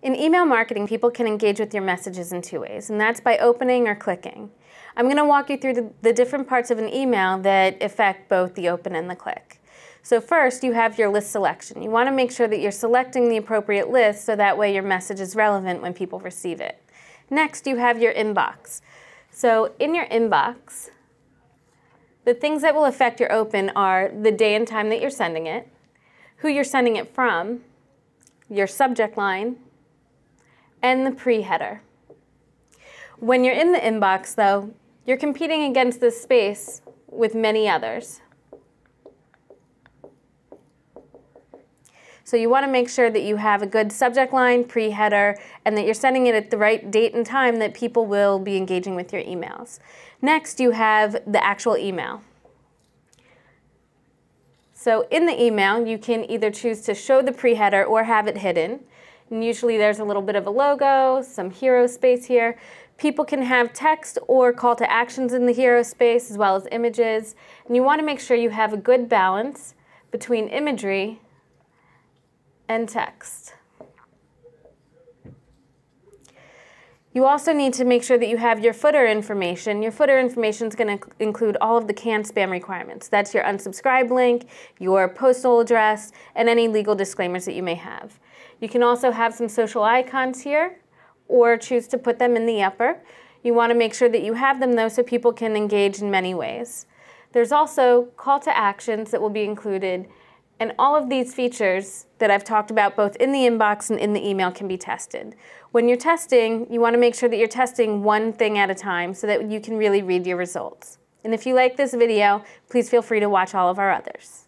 In email marketing, people can engage with your messages in two ways, and that's by opening or clicking. I'm going to walk you through the, the, different parts of an email that affect both the open and the click. So first, you have your list selection. You want to make sure that you're selecting the appropriate list so that way your message is relevant when people receive it. Next, you have your inbox. So in your inbox, the things that will affect your open are the day and time that you're sending it, who you're sending it from, your subject line, and the pre-header. When you're in the inbox, though, you're competing against this space with many others. So you want to make sure that you have a good subject line, pre-header, and that you're sending it at the right date and time that people will be engaging with your emails. Next, you have the actual email. So in the email, you can either choose to show the pre-header or have it hidden. And usually there's a little bit of a logo, some hero space here. People can have text or call to actions in the hero space as well as images. And you want to make sure you have a good balance between imagery and text. You also need to make sure that you have your footer information. Your footer information is going to include all of the CAN spam requirements. That's your unsubscribe link, your postal address, and any legal disclaimers that you may have. You can also have some social icons here or choose to put them in the upper. You want to make sure that you have them though so people can engage in many ways. There's also call to actions that will be included and all of these features that I've talked about both in the inbox and in the email can be tested. When you're testing, you want to make sure that you're testing one thing at a time so that you can really read your results. And if you like this video, please feel free to watch all of our others.